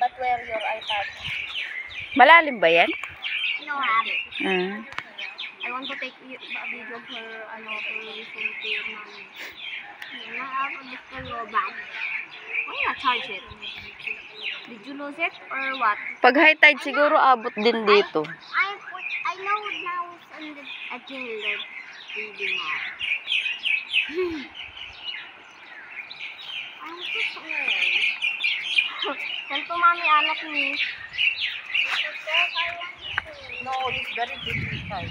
but where your iPad? Malalim ba yan? No, I have it. Ah. I want to take a video for ano for listen to your mommy. Na ako gusto robot. Why not charge it? Did you lose it or what? Pag high tide siguro abot din dito. I I I can love reading more. Ano ko sa Saan po mami anak ni? No, it's very good inside.